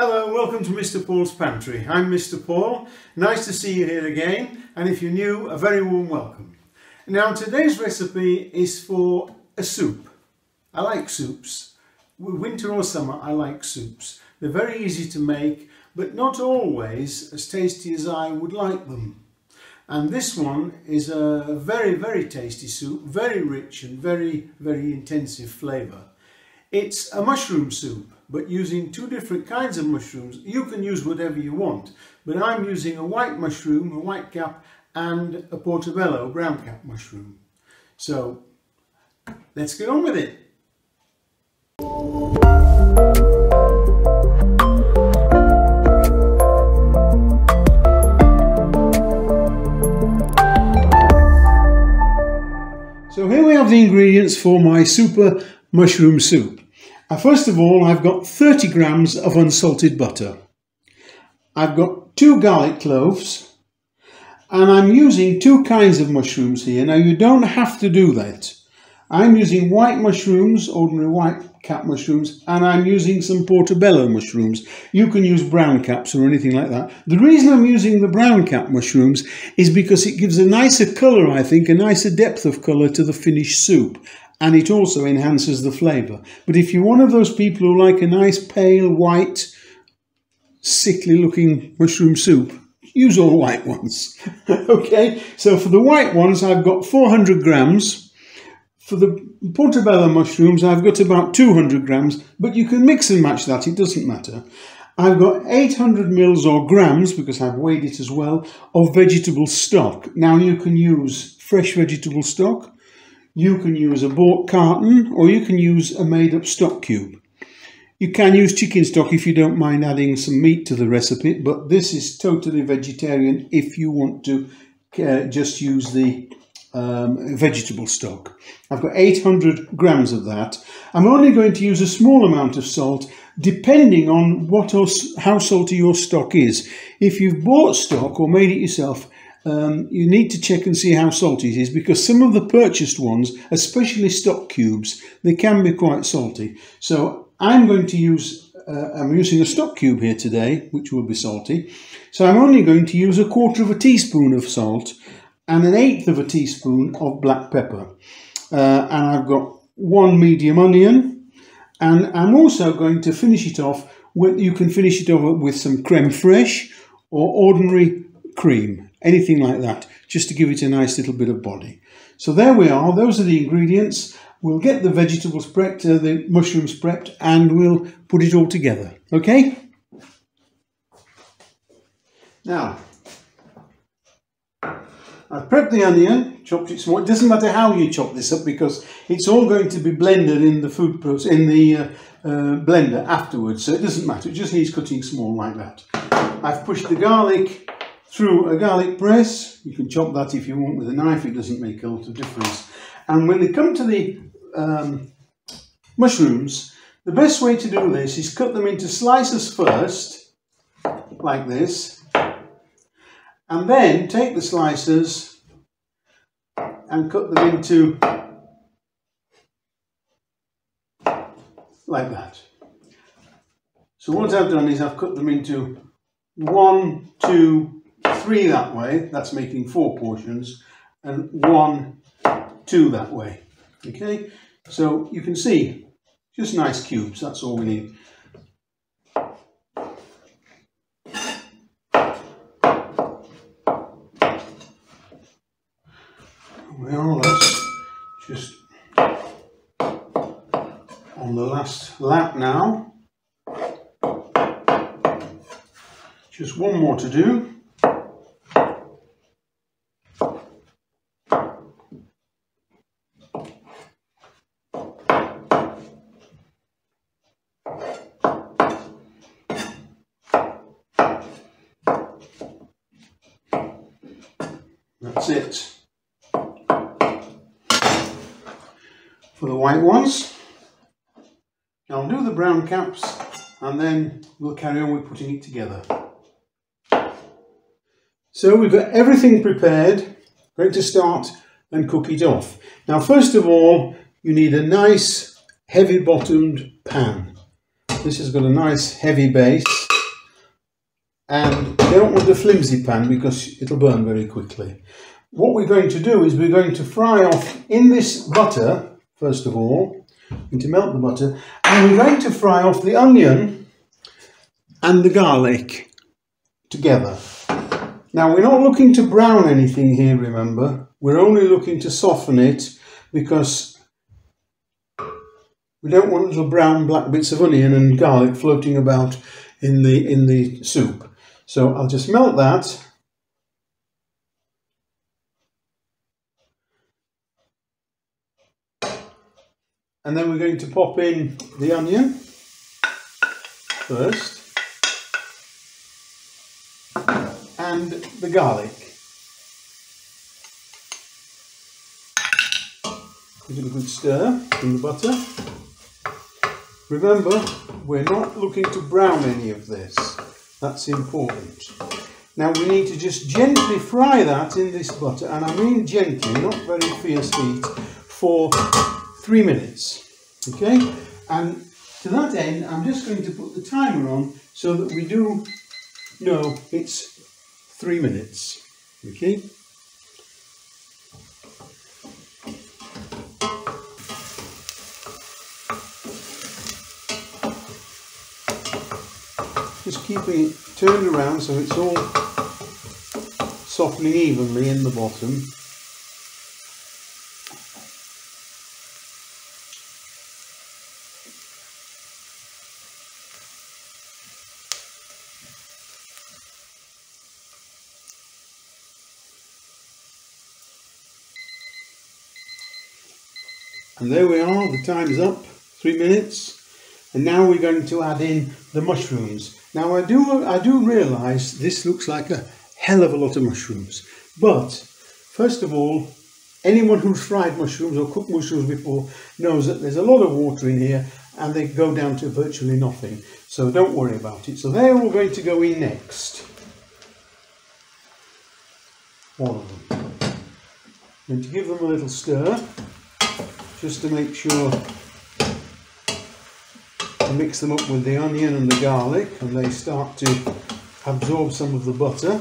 Hello, and welcome to Mr Paul's Pantry. I'm Mr Paul. Nice to see you here again and if you're new, a very warm welcome. Now today's recipe is for a soup. I like soups. Winter or summer I like soups. They're very easy to make but not always as tasty as I would like them. And this one is a very, very tasty soup, very rich and very, very intensive flavour. It's a mushroom soup, but using two different kinds of mushrooms. You can use whatever you want, but I'm using a white mushroom, a white cap, and a portobello, brown cap mushroom. So let's get on with it. So here we have the ingredients for my super mushroom soup. Uh, first of all, I've got 30 grams of unsalted butter. I've got two garlic cloves and I'm using two kinds of mushrooms here. Now you don't have to do that. I'm using white mushrooms, ordinary white cap mushrooms, and I'm using some portobello mushrooms. You can use brown caps or anything like that. The reason I'm using the brown cap mushrooms is because it gives a nicer colour, I think, a nicer depth of colour to the finished soup. And it also enhances the flavour. But if you're one of those people who like a nice pale white, sickly looking mushroom soup, use all white ones. okay, so for the white ones, I've got 400 grams for the portobello mushrooms, I've got about 200 grams, but you can mix and match that, it doesn't matter. I've got 800 mils or grams, because I've weighed it as well, of vegetable stock. Now you can use fresh vegetable stock, you can use a bought carton, or you can use a made up stock cube. You can use chicken stock if you don't mind adding some meat to the recipe, but this is totally vegetarian if you want to uh, just use the um, vegetable stock. I've got 800 grams of that. I'm only going to use a small amount of salt depending on what or, how salty your stock is. If you've bought stock or made it yourself, um, you need to check and see how salty it is because some of the purchased ones, especially stock cubes, they can be quite salty. So I'm going to use, uh, I'm using a stock cube here today, which will be salty. So I'm only going to use a quarter of a teaspoon of salt and an eighth of a teaspoon of black pepper. Uh, and I've got one medium onion. And I'm also going to finish it off with, you can finish it off with some creme fraiche or ordinary cream, anything like that, just to give it a nice little bit of body. So there we are, those are the ingredients. We'll get the vegetables prepped, uh, the mushrooms prepped, and we'll put it all together, okay? Now, I've prepped the onion, chopped it small. It doesn't matter how you chop this up because it's all going to be blended in the food process in the uh, uh, blender afterwards. So it doesn't matter. It just needs cutting small like that. I've pushed the garlic through a garlic press. You can chop that if you want with a knife. It doesn't make a lot of difference. And when they come to the um, mushrooms, the best way to do this is cut them into slices first, like this and then take the slices and cut them into like that. So what I've done is I've cut them into one, two, three that way, that's making four portions, and one, two that way. Okay, so you can see just nice cubes, that's all we need. well that's just on the last lap now just one more to do That's it. for the white ones. I'll do the brown caps and then we'll carry on with putting it together. So we've got everything prepared, ready to start and cook it off. Now first of all you need a nice heavy bottomed pan. This has got a nice heavy base. And you don't want a flimsy pan because it'll burn very quickly. What we're going to do is we're going to fry off in this butter, first of all, and to melt the butter, and we're going to fry off the onion and the garlic together. Now we're not looking to brown anything here, remember. We're only looking to soften it because we don't want little brown black bits of onion and garlic floating about in the in the soup. So I'll just melt that. And then we're going to pop in the onion first. and the garlic. Give it a good stir in the butter. Remember, we're not looking to brown any of this. That's important. Now we need to just gently fry that in this butter, and I mean gently, not very fierce heat, for three minutes. Okay? And to that end, I'm just going to put the timer on so that we do know it's three minutes. Okay? Just keeping it turned around so it's all softening evenly in the bottom. And there we are, the time's up, three minutes. And now we're going to add in the mushrooms. Now I do, I do realise this looks like a hell of a lot of mushrooms. But, first of all, anyone who's fried mushrooms or cooked mushrooms before knows that there's a lot of water in here and they go down to virtually nothing. So don't worry about it. So they're all going to go in next. All of them. I'm going to give them a little stir just to make sure to mix them up with the onion and the garlic and they start to absorb some of the butter.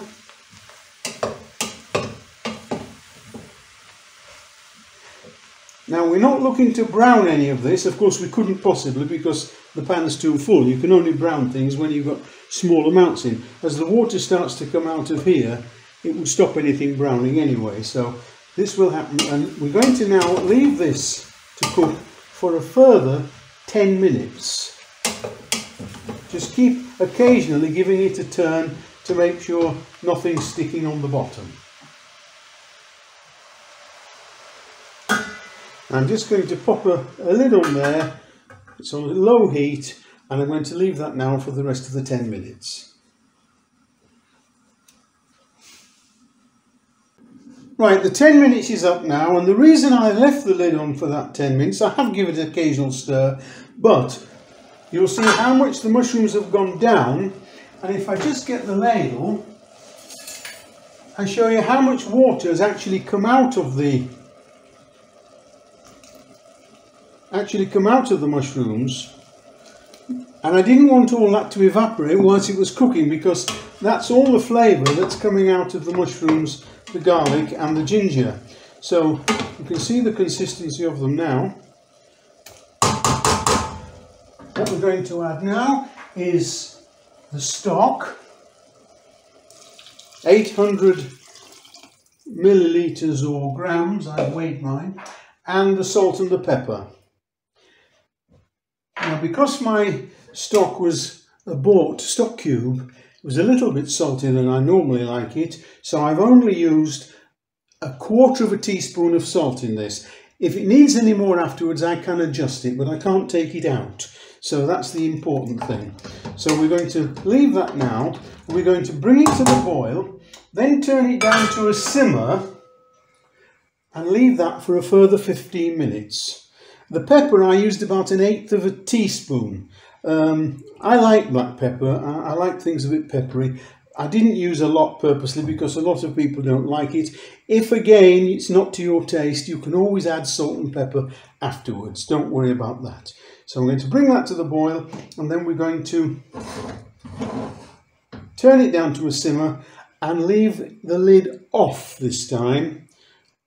Now we're not looking to brown any of this, of course we couldn't possibly because the pan's too full. You can only brown things when you've got small amounts in. As the water starts to come out of here, it will stop anything browning anyway. So this will happen and we're going to now leave this to cook for a further 10 minutes. Just keep occasionally giving it a turn to make sure nothing's sticking on the bottom. I'm just going to pop a, a lid on there, it's on low heat and I'm going to leave that now for the rest of the 10 minutes. Right, the 10 minutes is up now, and the reason I left the lid on for that 10 minutes, I have given it an occasional stir, but you'll see how much the mushrooms have gone down, and if I just get the ladle, I show you how much water has actually come out of the actually come out of the mushrooms. And I didn't want all that to evaporate whilst it was cooking because that's all the flavour that's coming out of the mushrooms the garlic and the ginger. So you can see the consistency of them now. What we're going to add now is the stock, 800 millilitres or grams, I've weighed mine, and the salt and the pepper. Now because my stock was a bought stock cube, was a little bit saltier than I normally like it, so I've only used a quarter of a teaspoon of salt in this. If it needs any more afterwards, I can adjust it, but I can't take it out. So that's the important thing. So we're going to leave that now. We're going to bring it to the boil, then turn it down to a simmer and leave that for a further 15 minutes. The pepper I used about an eighth of a teaspoon um, I like black pepper. I, I, like things a bit peppery. I didn't use a lot purposely because a lot of people don't like it. If again it's not to your taste, you can always add salt and pepper afterwards. Don't worry about that. So I'm going to bring that to the boil and then we're going to turn it down to a simmer and leave the lid off this time.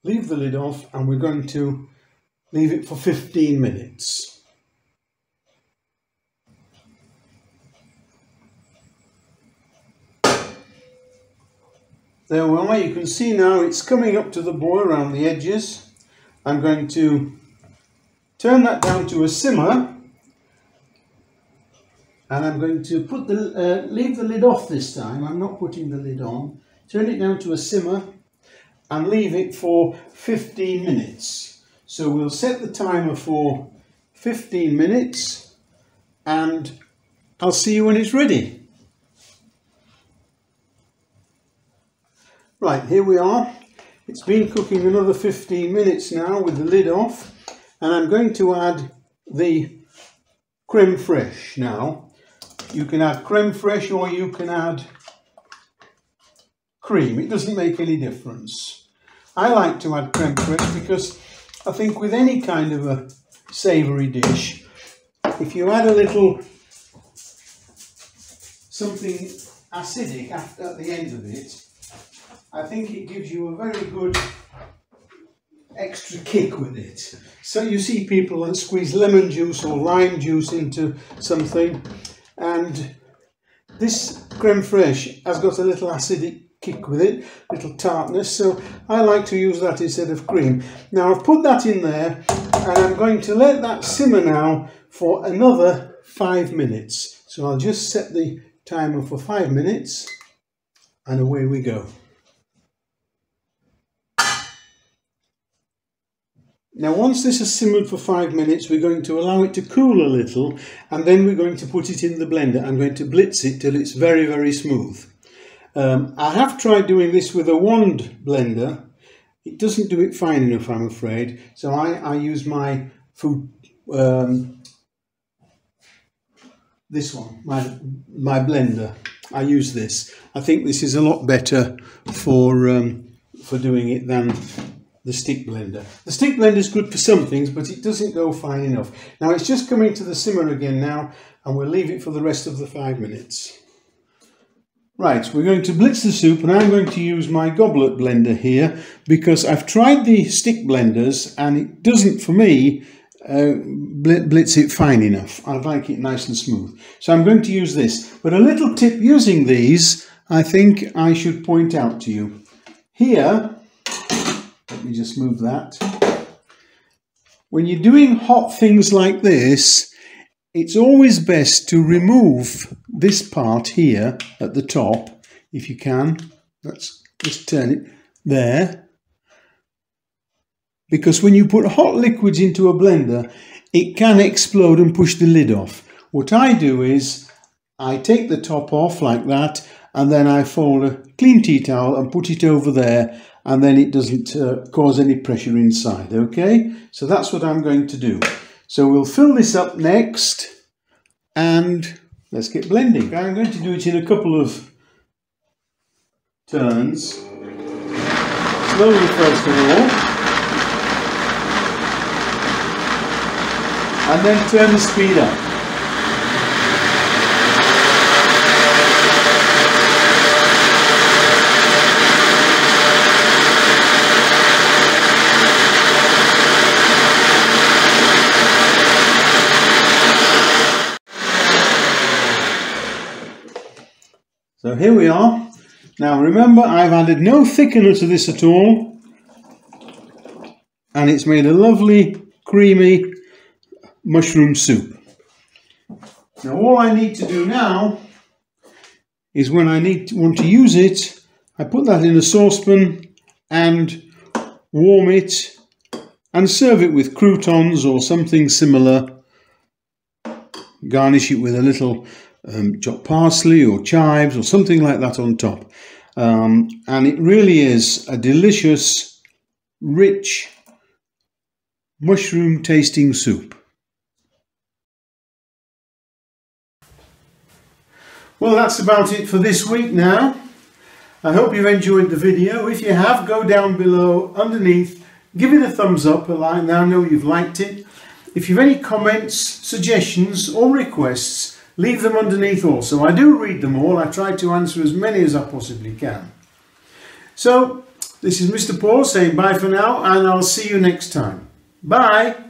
Leave the lid off and we're going to leave it for 15 minutes. There we are, you can see now it's coming up to the boil around the edges. I'm going to turn that down to a simmer and I'm going to put the uh, leave the lid off this time. I'm not putting the lid on. Turn it down to a simmer and leave it for 15 minutes. So we'll set the timer for 15 minutes and I'll see you when it's ready. Right, here we are. It's been cooking another 15 minutes now with the lid off. And I'm going to add the creme fraiche now. You can add creme fraiche or you can add cream. It doesn't make any difference. I like to add creme fraiche because I think with any kind of a savoury dish, if you add a little something acidic at the end of it, I think it gives you a very good extra kick with it. So you see people that squeeze lemon juice or lime juice into something and this creme fraiche has got a little acidic kick with it, little tartness, so I like to use that instead of cream. Now I've put that in there and I'm going to let that simmer now for another five minutes. So I'll just set the timer for five minutes and away we go. Now once this has simmered for five minutes we're going to allow it to cool a little and then we're going to put it in the blender. I'm going to blitz it till it's very very smooth. Um, I have tried doing this with a wand blender. It doesn't do it fine enough I'm afraid so I, I use my food um, this one, my, my blender. I use this. I think this is a lot better for um, for doing it than the stick blender. The stick blender is good for some things, but it doesn't go fine enough. Now it's just coming to the simmer again now, and we'll leave it for the rest of the five minutes. Right, we're going to blitz the soup, and I'm going to use my goblet blender here, because I've tried the stick blenders, and it doesn't, for me, uh, blitz it fine enough. I'd like it nice and smooth. So I'm going to use this. But a little tip using these, I think I should point out to you. Here, me just move that. When you're doing hot things like this, it's always best to remove this part here at the top, if you can. Let's just turn it there. Because when you put hot liquids into a blender, it can explode and push the lid off. What I do is I take the top off like that and then I fold a clean tea towel and put it over there and then it doesn't uh, cause any pressure inside, okay? So that's what I'm going to do. So we'll fill this up next and let's get blending. I'm going to do it in a couple of turns. Slowly first of all. And then turn the speed up. So here we are. Now remember I've added no thickener to this at all and it's made a lovely creamy mushroom soup. Now all I need to do now is when I need to, want to use it I put that in a saucepan and warm it and serve it with croutons or something similar. Garnish it with a little um, chopped parsley or chives or something like that on top. Um, and it really is a delicious, rich, mushroom tasting soup. Well, that's about it for this week now. I hope you've enjoyed the video. If you have, go down below underneath, give it a thumbs up, a like, now I know you've liked it. If you've any comments, suggestions or requests, leave them underneath also. I do read them all. I try to answer as many as I possibly can. So, this is Mr. Paul saying bye for now and I'll see you next time. Bye!